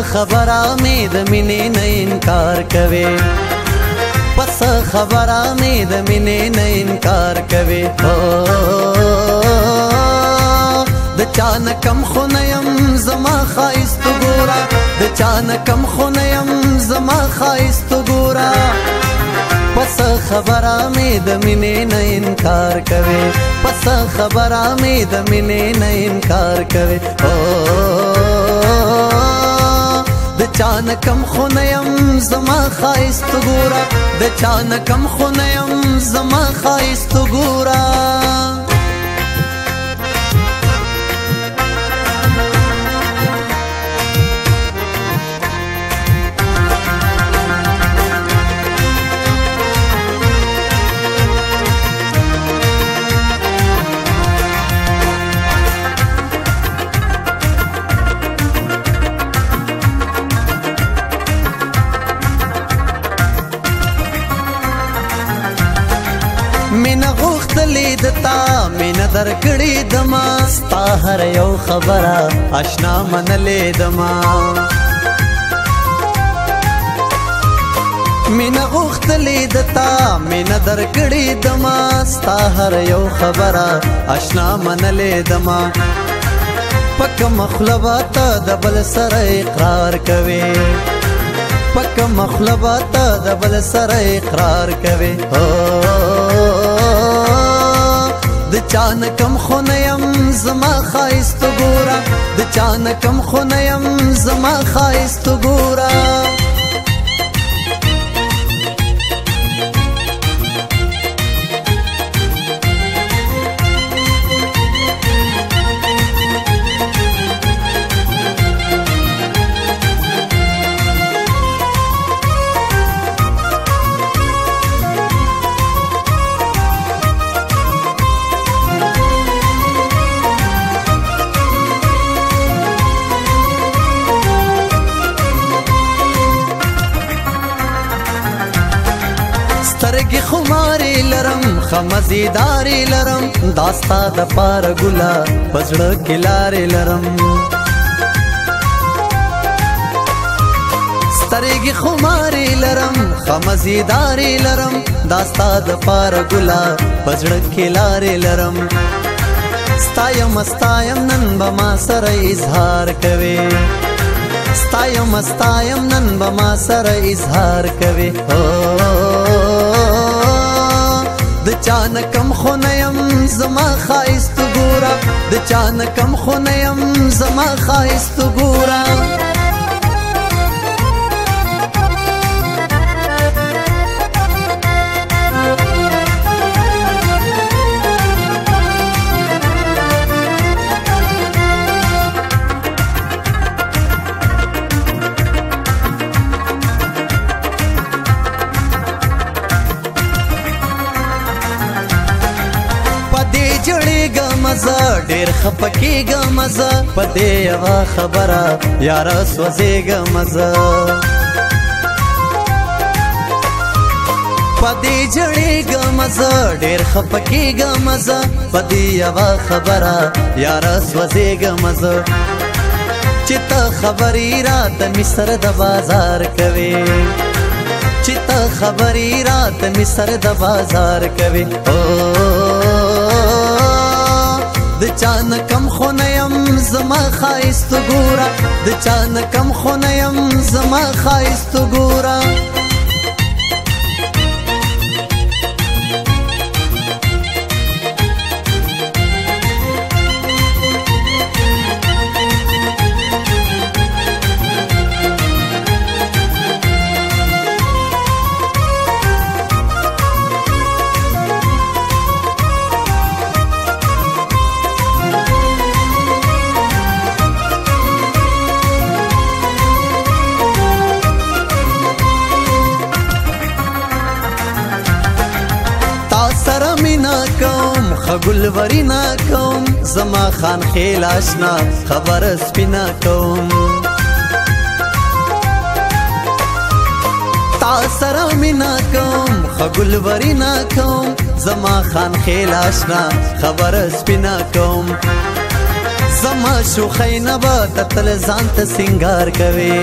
خبره مې د مینې نه انکار کوي پس خبره مې د مینې نه انکار کوي د چان کم خو نه يم زما خاست ګورا د چان کم خو نه يم زما خاست ګورا پس خبره مې د مینې نه انکار کوي پس خبره مې د مینې نه انکار کوي او چانه کم خو نه يم زما خايست ګورا د چانه کم خو نه يم زما خايست ګورا مینا غوختلې دتا مینا درکړې دما ستا هر یو خبره آشنا منلې دما مینا غوختلې دتا مینا درکړې دما ستا هر یو خبره آشنا منلې دما پک مخلوات د بل سره اقرار کوي پک مخلوات د بل سره اقرار کوي او چانه کم خو نه يم زما خايست ګورا د چانه کم خو نه يم زما خايست ګورا خماري لرم خمزيداري لرم داستا د پار ګلا پزړه کلاري لرم سترګي خماري لرم خمزيداري لرم داستا د پار ګلا پزړه کلاري لرم ستایم ستایم نن بما سره اظهار کوي ستایم ستایم نن بما سره اظهار کوي او د چانه کم خو نه يم زما خاست ګورا د چانه کم خو نه يم زما خاست ګورا کېږه مزه ډېر خپه کېږه مزه په دې یوه خبره یاره سوځېږه مزه پدې جړېږه مزه ډېر خپکېږه مزه پدې یوه خبره یاره سوځېږه مزه چې ته خبرې راته می سره د بازار کوي چې ته خبرې راته می سره د بازار کوي او د چا نه کم خو نه يم زما خایست ګورا د چا نه کم خو نه يم زما خایست ګورا کوم خګل ورینا کوم زما خان خیل آشنا خبر سپینا کوم تا سره مینا کوم خګل ورینا کوم زما خان خیل آشنا خبر سپینا کوم زما شوخی نه به تتل ځان ته سنگار کوي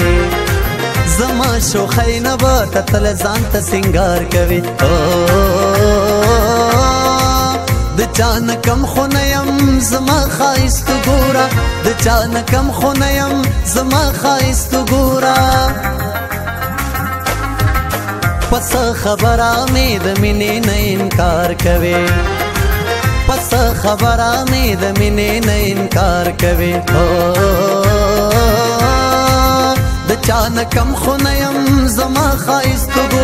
زما شوخی نه به تتل ځان ته سنگار کوي او د چا نه کم خو نه يم زما خاص تو ګورا د چا نه کم خو نه يم زما خاص تو ګورا پس خبره مې د مینې نه انکار کوي پس خبره مې د مینې نه انکار کوي د چا نه کم خو نه يم زما خاص تو